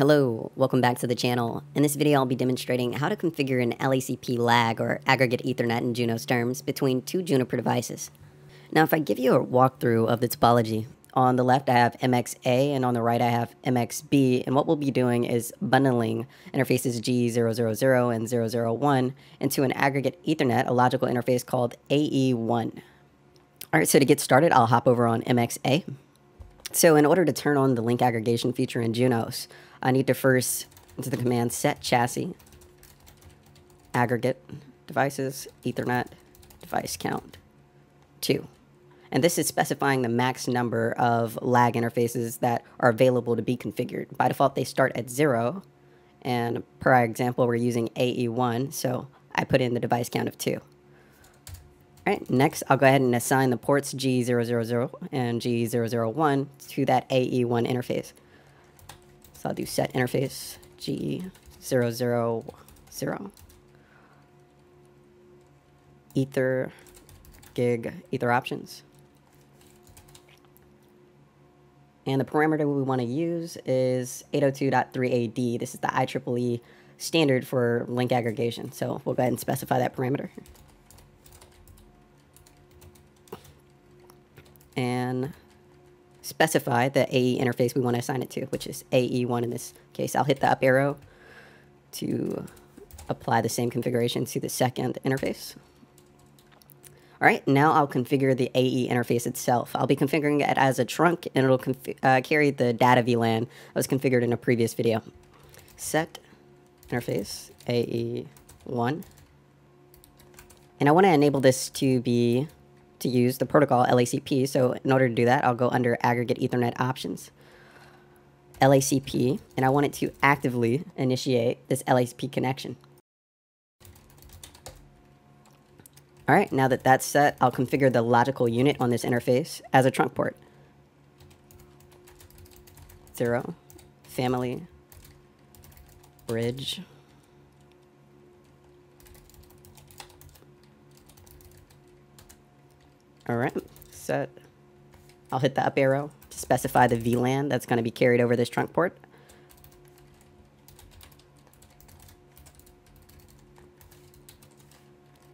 Hello, welcome back to the channel. In this video, I'll be demonstrating how to configure an LACP lag, or aggregate Ethernet in Junos terms, between two Juniper devices. Now, if I give you a walkthrough of the topology, on the left I have MXA, and on the right I have MXB, and what we'll be doing is bundling interfaces G000 and 001 into an aggregate Ethernet, a logical interface called AE1. Alright, so to get started, I'll hop over on MXA. So in order to turn on the link aggregation feature in Junos, I need to first enter the command set chassis, aggregate devices, ethernet, device count, 2. And this is specifying the max number of lag interfaces that are available to be configured. By default, they start at 0, and per our example, we're using AE1, so I put in the device count of 2. All right, next I'll go ahead and assign the ports G000 and G001 to that AE1 interface. So I'll do set interface G000 ether gig ether options. And the parameter we want to use is 802.3AD. This is the IEEE standard for link aggregation. So we'll go ahead and specify that parameter. and specify the AE interface we want to assign it to, which is AE1 in this case. I'll hit the up arrow to apply the same configuration to the second interface. All right, now I'll configure the AE interface itself. I'll be configuring it as a trunk, and it'll uh, carry the data VLAN that was configured in a previous video. Set interface AE1. And I want to enable this to be to use the protocol LACP. So in order to do that, I'll go under aggregate ethernet options, LACP, and I want it to actively initiate this LACP connection. All right, now that that's set, I'll configure the logical unit on this interface as a trunk port. Zero, family, bridge, All right, set. I'll hit the up arrow to specify the VLAN that's going to be carried over this trunk port.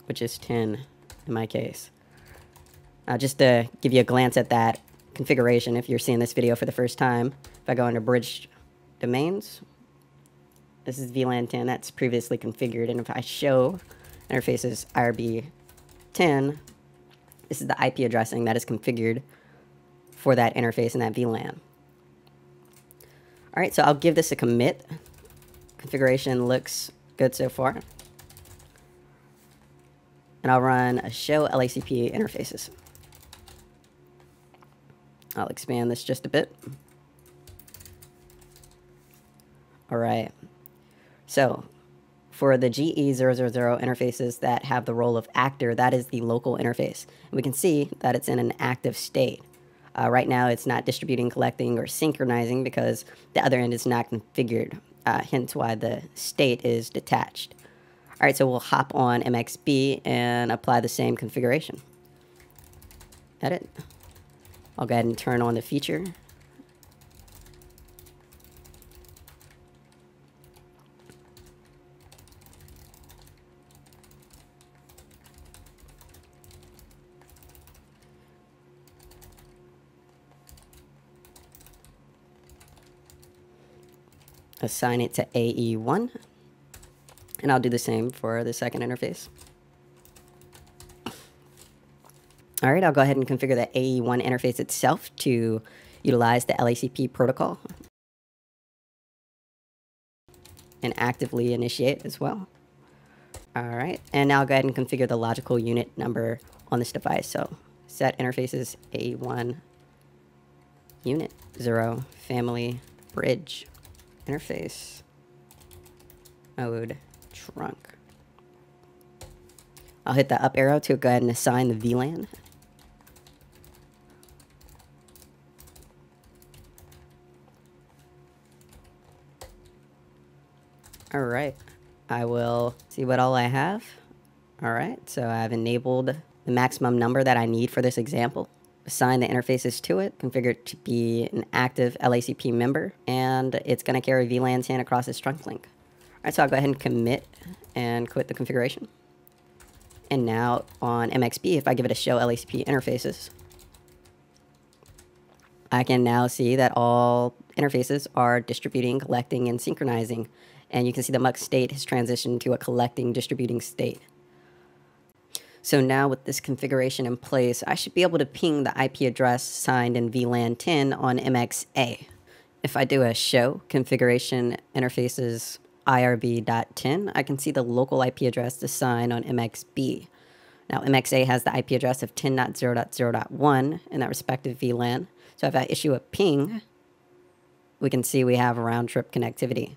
Which is 10 in my case. Uh, just to give you a glance at that configuration, if you're seeing this video for the first time, if I go under bridge domains, this is VLAN 10, that's previously configured, and if I show interfaces IRB 10, this is the IP addressing that is configured for that interface in that VLAN. All right, so I'll give this a commit. Configuration looks good so far. And I'll run a show LACP interfaces. I'll expand this just a bit. All right. So for the GE000 interfaces that have the role of actor, that is the local interface. And we can see that it's in an active state. Uh, right now, it's not distributing, collecting, or synchronizing because the other end is not configured, uh, hence why the state is detached. All right, so we'll hop on MXB and apply the same configuration. Edit. I'll go ahead and turn on the feature. Assign it to AE1. And I'll do the same for the second interface. All right, I'll go ahead and configure the AE1 interface itself to utilize the LACP protocol and actively initiate as well. All right, and now I'll go ahead and configure the logical unit number on this device. So set interfaces AE1 unit 0 family bridge interface mode trunk. I'll hit the up arrow to go ahead and assign the VLAN. All right, I will see what all I have. All right, so I've enabled the maximum number that I need for this example. Assign the interfaces to it, configure it to be an active LACP member, and it's going to carry VLAN 10 across its trunk link. All right, so I'll go ahead and commit and quit the configuration. And now on MXB, if I give it a show LACP interfaces, I can now see that all interfaces are distributing, collecting, and synchronizing. And you can see the MUX state has transitioned to a collecting, distributing state. So now with this configuration in place, I should be able to ping the IP address signed in VLAN 10 on MXA. If I do a show configuration interfaces IRB.10, I can see the local IP address assigned on MXB. Now MXA has the IP address of 10.0.0.1 in that respective VLAN. So if I issue a ping, we can see we have round trip connectivity.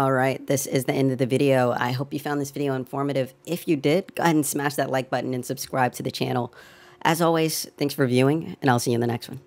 All right, this is the end of the video. I hope you found this video informative. If you did, go ahead and smash that like button and subscribe to the channel. As always, thanks for viewing, and I'll see you in the next one.